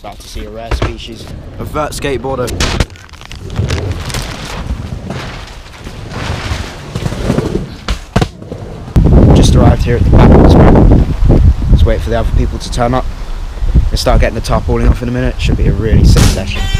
About to see a rare species. A vert skateboarder. Just arrived here at the back of the spring. Let's wait for the other people to turn up. We'll start getting the tarpaulin off in a minute. Should be a really sick session.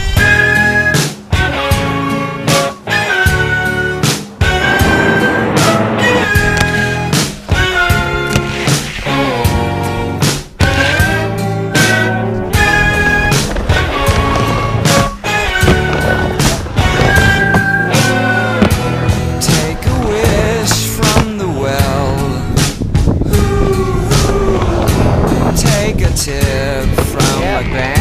Band.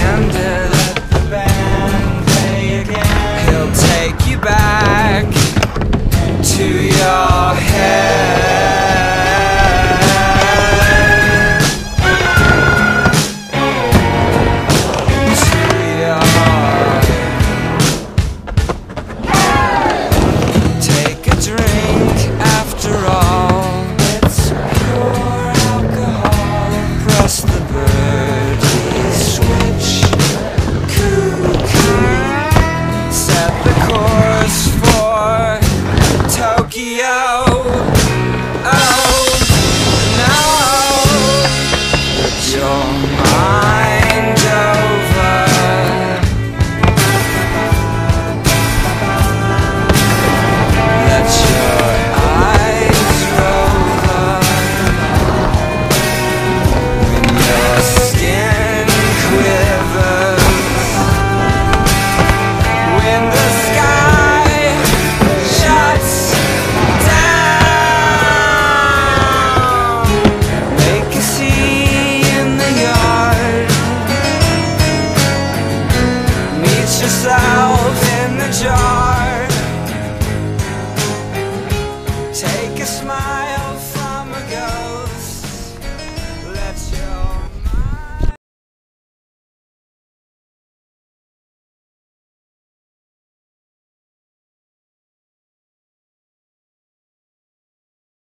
gold in the jar. Take a smile.